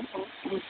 mm, mm.